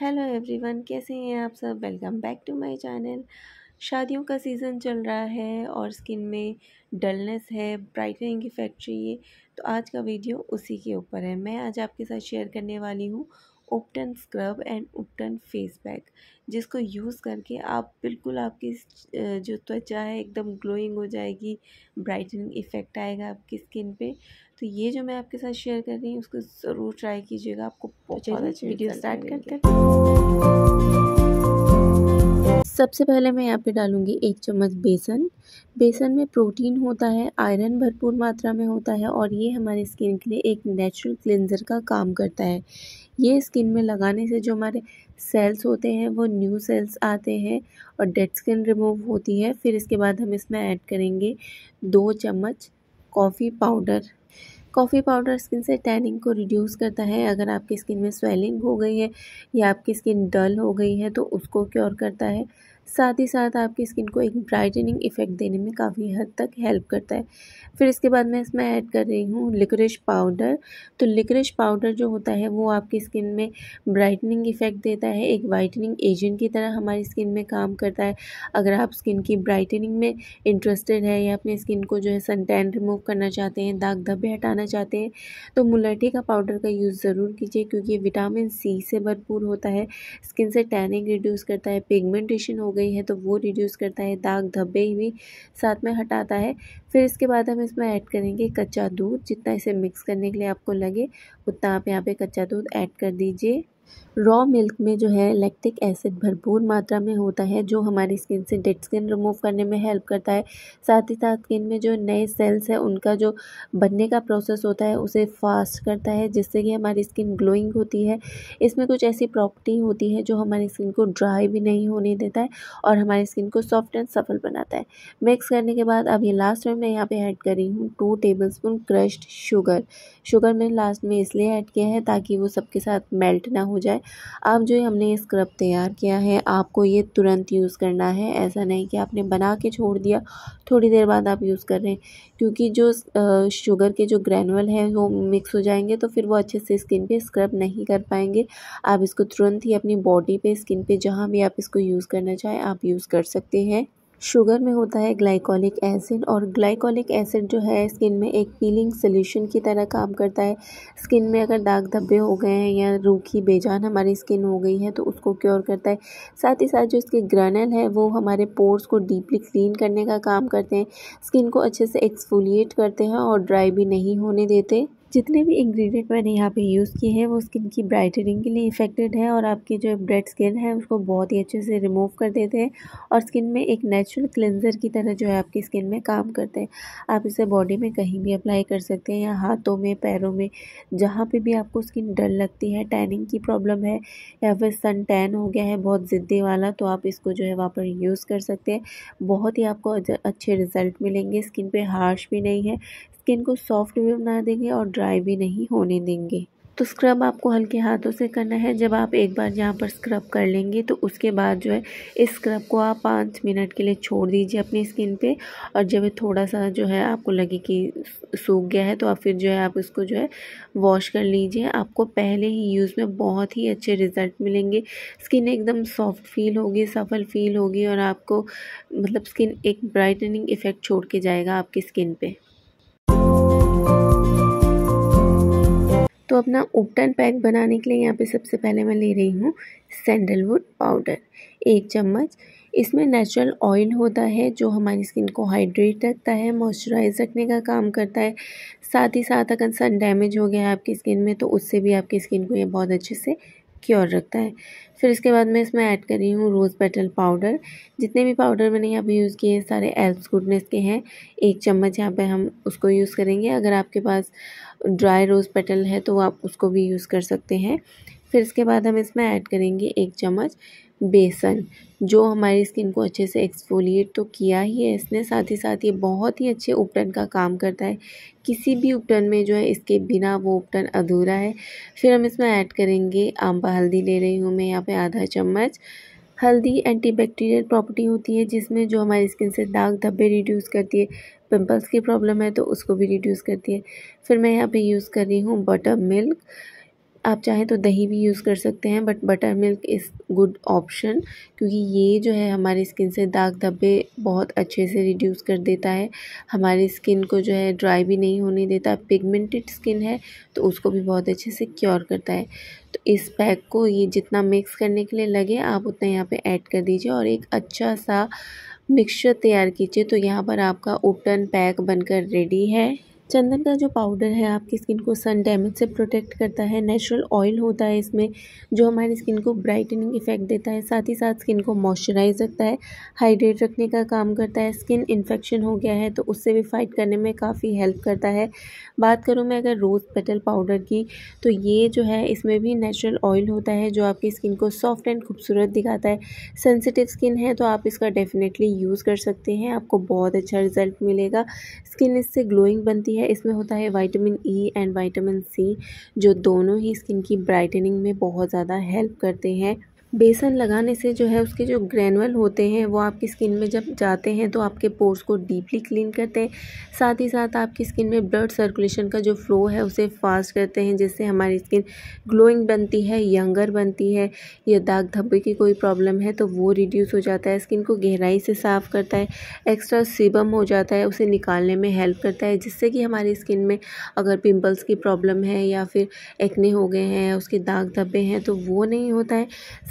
Hello everyone, कैसे हैं आप सब? Welcome back to my channel. शादियों का सीज़न चल रहा है और स्किन में डलनेस है, ब्राइटनिंग इफ़ेक्ट चाहिए तो आज का वीडियो उसी के ऊपर है। मैं आज आपके साथ शेयर करने वाली हूँ उपटन स्क्रब एंड उपटन फेस पैक, जिसको यूज़ करके आप बिल्कुल आपकी जो त्वचा है, एकदम ग्लोइंग हो जाएगी, ब्राइटनिंग इफ़ेक्ट आएगा आपकी स्किन पे। तो ये जो मैं आपके साथ शेयर कर रही हूँ उसको ज़रूर ट्राई कीजिएगा। आपको तो बहुत अच्छी वीडियो स्टार्ट करते हैं सबसे पहले मैं यहाँ पे डालूँगी एक चम्मच बेसन। बेसन में प्रोटीन होता है आयरन भरपूर मात्रा में होता है और ये हमारी स्किन के लिए एक नेचुरल क्लिनज़र का काम करता है। ये स्किन में लगाने से जो हमारे सेल्स होते हैं वो न्यू सेल्स आते हैं और डेड स्किन रिमूव होती है। फिर इसके बाद हम इसमें ऐड करेंगे दो चम्मच coffee powder coffee powder skin से टैनिंग को रिड्यूस करता है। अगर आपकी स्किन में स्वेलिंग हो गई है या आपकी स्किन डल हो गई है तो उसको क्योर करता है। साथ ही साथ आपकी स्किन को एक ब्राइटनिंग इफ़ेक्ट देने में काफ़ी हद तक हेल्प करता है। फिर इसके बाद मैं इसमें ऐड कर रही हूँ लिक्रिश पाउडर तो लिक्रिश पाउडर जो होता है, वो आपकी स्किन में ब्राइटनिंग इफ़ेक्ट देता है। एक वाइटनिंग एजेंट की तरह हमारी स्किन में काम करता है। अगर आप स्किन की ब्राइटनिंग में इंटरेस्टेड है या अपनी स्किन को जो है सन टैन रिमूव करना चाहते हैं दाग धब्बे हटाना चाहते हैं तो मुलठी का पाउडर का यूज़ ज़रूर कीजिए क्योंकि ये विटामिन सी से भरपूर होता है। स्किन से टैनिंग रिड्यूस करता है पिगमेंटेशन हो गई है तो वो रिड्यूस करता है, दाग धब्बे भी साथ में हटाता है। फिर इसके बाद हम इसमें ऐड करेंगे कच्चा दूध, जितना इसे मिक्स करने के लिए आपको लगे, उतना आप यहाँ पे कच्चा दूध ऐड कर दीजिए। रॉ मिल्क में जो है लैक्टिक एसिड भरपूर मात्रा में होता है, जो हमारी स्किन से डेड स्किन रिमूव करने में हेल्प करता है। साथ ही साथ स्किन में जो नए सेल्स हैं, उनका जो बनने का प्रोसेस होता है, उसे फास्ट करता है, जिससे कि हमारी स्किन ग्लोइंग होती है। इसमें कुछ ऐसी प्रॉपर्टी होती है, जो हमारी स्किन को ड्राई भी नहीं होने देता है, और हमारी स्किन को सॉफ्ट एंड सफल बनाता है। मिक्स करने के बाद अब ये लास्ट में मैं यहाँ पे ऐड कर रही हूँ two tablespoon crushed sugar sugar मैंने लास्ट में इसलिए ऐड किया है, ताकि वो सबके साथ मेल्ट ना हो जाए। अब जो हमने स्क्रब तैयार किया है, आपको ये तुरंत यूज़ करना है। ऐसा नहीं कि आपने बना के छोड़ दिया, थोड़ी देर बाद आप यूज़ कर रहे हैं। क्योंकि जो शुगर के जो ग्रैनुअल है, वो मिक्स हो जाएँगे तो फिर वो अच्छे से स्किन पे स्क्रब नहीं कर पाएँगे। आप इसको तुरंत ही अपनी बॉडी पे स्किन पे, जहाँ भी आप इसको यूज़ करना चाहें, आप यूज़ कर सकते हैं। शुगर में होता है ग्लाइकोलिक एसिड और ग्लाइकोलिक एसिड जो है, स्किन में एक पीलिंग सोल्यूशन की तरह काम करता है। स्किन में अगर दाग धब्बे हो गए हैं या रूखी बेजान हमारी स्किन हो गई है तो उसको क्योर करता है। साथ ही साथ जो इसके ग्रैनल है, वो हमारे पोर्स को डीपली क्लीन करने का काम करते हैं। स्किन को अच्छे से एक्सफोलिएट करते हैं और ड्राई भी नहीं होने देते। जितने भी इंग्रेडिएंट मैंने यहाँ पे यूज़ किए हैं, वो स्किन की ब्राइटनिंग के लिए इफ़ेक्टेड है और आपकी जो ब्रेड स्किन है, उसको बहुत ही अच्छे से रिमूव कर देते हैं और स्किन में एक नेचुरल क्लेंजर की तरह जो है आपकी स्किन में काम करते हैं। आप इसे बॉडी में कहीं भी अप्लाई कर सकते हैं, या हाथों में, पैरों में, जहाँ पर भी आपको स्किन डल लगती है टैनिंग की प्रॉब्लम है, या फिर सन टैन हो गया है, बहुत ज़िद्दी वाला तो आप इसको जो है वहाँ पर यूज़ कर सकते हैं। बहुत ही आपको अच्छे रिज़ल्ट मिलेंगे स्किन पर हार्श भी नहीं है स्किन को सॉफ्ट भी बना देंगे और ड्राई भी नहीं होने देंगे। तो स्क्रब आपको हल्के हाथों से करना है। जब आप एक बार यहाँ पर स्क्रब कर लेंगे तो उसके बाद जो है, इस स्क्रब को आप पाँच मिनट के लिए छोड़ दीजिए अपनी स्किन पे। और जब ये थोड़ा सा जो है आपको लगे कि सूख गया है तो आप फिर जो है, आप इसको जो है वॉश कर लीजिए। आपको पहले ही यूज़ में बहुत ही अच्छे रिज़ल्ट मिलेंगे। स्किन एकदम सॉफ्ट फील होगी, सफल फील होगी और आपको मतलब स्किन एक ब्राइटनिंग इफ़ेक्ट छोड़ के जाएगा आपकी स्किन पर तो अपना उपटन पैक बनाने के लिए यहाँ पे सबसे पहले मैं ले रही हूँ सैंडलवुड पाउडर एक चम्मच। इसमें नेचुरल ऑयल होता है, जो हमारी स्किन को हाइड्रेट रखता है मॉइस्चराइज रखने का काम करता है। साथ ही साथ अगर सन डैमेज हो गया है आपकी स्किन में तो उससे भी आपकी स्किन को ये बहुत अच्छे से क्योर रखता है। फिर इसके बाद मैं इसमें ऐड कर रही हूँ रोज़ पेटल पाउडर जितने भी पाउडर मैंने यहाँ पे यूज़ किए हैं, सारे एल्प्स गुडनेस के हैं। एक चम्मच यहाँ पे हम उसको यूज़ करेंगे। अगर आपके पास ड्राई रोज़ पेटल है तो आप उसको भी यूज़ कर सकते हैं। फिर इसके बाद हम इसमें ऐड करेंगे एक चम्मच बेसन, जो हमारी स्किन को अच्छे से एक्सफोलिएट तो किया ही है इसने, साथ ही साथ ये बहुत ही अच्छे उपटन का काम करता है। किसी भी उपटन में जो है इसके बिना वो उपटन अधूरा है। फिर हम इसमें ऐड करेंगे आम्बा हल्दी ले रही हूँ मैं, यहाँ पे आधा चम्मच। हल्दी एंटीबैक्टीरियल प्रॉपर्टी होती है, जिसमें जो हमारी स्किन से दाग धब्बे रिड्यूस करती है पिंपल्स की प्रॉब्लम है तो उसको भी रिड्यूस करती है। फिर मैं यहाँ पे यूज़ कर रही हूँ बटर मिल्क आप चाहें तो दही भी यूज़ कर सकते हैं but buttermilk is good option क्योंकि ये जो है हमारी स्किन से दाग धब्बे बहुत अच्छे से रिड्यूस कर देता है। हमारी स्किन को जो है ड्राई भी नहीं होने देता पिगमेंटेड स्किन है तो उसको भी बहुत अच्छे से क्योर करता है। तो इस पैक को ये जितना मिक्स करने के लिए लगे, आप उतना यहाँ पे ऐड कर दीजिए और एक अच्छा सा मिक्सचर तैयार कीजिए। तो यहाँ पर आपका उपटन पैक बनकर रेडी है। चंदन का जो पाउडर है आपकी स्किन को सन डैमेज से प्रोटेक्ट करता है नेचुरल ऑयल होता है इसमें, जो हमारी स्किन को ब्राइटनिंग इफ़ेक्ट देता है, साथ ही साथ स्किन को मॉइस्चराइज रखता है हाइड्रेट रखने का काम करता है स्किन इन्फेक्शन हो गया है तो उससे भी फाइट करने में काफ़ी हेल्प करता है। बात करूँ मैं अगर रोज़ पेटल पाउडर की तो ये जो है इसमें भी नेचुरल ऑयल होता है, जो आपकी स्किन को सॉफ्ट एंड खूबसूरत दिखाता है। सेंसिटिव स्किन है तो आप इसका डेफिनेटली यूज़ कर सकते हैं, आपको बहुत अच्छा रिज़ल्ट मिलेगा। स्किन इससे ग्लोइंग बनती है इसमें होता है vitamin E and vitamin C जो दोनों ही स्किन की ब्राइटनिंग में बहुत ज़्यादा हेल्प करते हैं। बेसन लगाने से जो है उसके जो ग्रैनुअल होते हैं, वो आपकी स्किन में जब जाते हैं तो आपके पोर्स को डीपली क्लीन करते हैं। साथ ही साथ आपकी स्किन में ब्लड सर्कुलेशन का जो फ्लो है, उसे फास्ट करते हैं, जिससे हमारी स्किन ग्लोइंग बनती है, यंगर बनती है। या दाग धब्बे की कोई प्रॉब्लम है तो वो रिड्यूस हो जाता है, स्किन को गहराई से साफ़ करता है, एक्स्ट्रा सीबम हो जाता है, उसे निकालने में हेल्प करता है, जिससे कि हमारी स्किन में अगर पिम्पल्स की प्रॉब्लम है या फिर एक्ने हो गए हैं, उसके दाग धब्बे हैं तो वो नहीं होता है।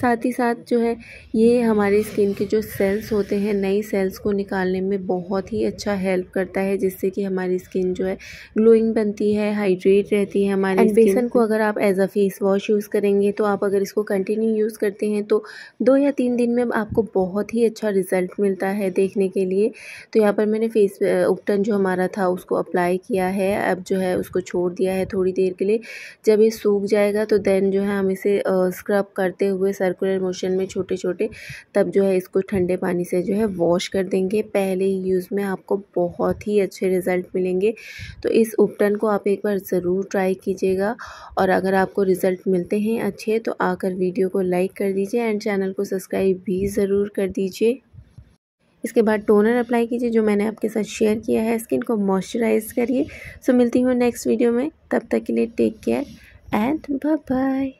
साथ ही साथ जो है ये हमारी स्किन के जो सेल्स होते हैं नई सेल्स को निकालने में बहुत ही अच्छा हेल्प करता है जिससे कि हमारी स्किन जो है ग्लोइंग बनती है हाइड्रेट रहती है हमारी बेसन को अगर आप as a face wash use करेंगे तो आप अगर इसको कंटिन्यू यूज़ करते हैं तो दो या तीन दिन में आपको बहुत ही अच्छा रिज़ल्ट मिलता है देखने के लिए। तो यहाँ पर मैंने फेस उपटन जो हमारा था उसको अप्लाई किया है। अब जो है उसको छोड़ दिया है थोड़ी देर के लिए। जब ये सूख जाएगा तो देन जो है हम इसे स्क्रब करते हुए सर सर्कुलर मोशन में छोटे छोटे तब जो है इसको ठंडे पानी से जो है वॉश कर देंगे। पहले यूज़ में आपको बहुत ही अच्छे रिज़ल्ट मिलेंगे। तो इस उपटन को आप एक बार ज़रूर ट्राई कीजिएगा और अगर आपको रिज़ल्ट मिलते हैं अच्छे तो आकर वीडियो को लाइक कर दीजिए एंड चैनल को सब्सक्राइब भी ज़रूर कर दीजिए। इसके बाद टोनर अप्लाई कीजिए, जो मैंने आपके साथ शेयर किया है। स्किन को मॉइस्चराइज करिए। सो मिलती हूँ नेक्स्ट वीडियो में। तब तक के लिए take care and bye bye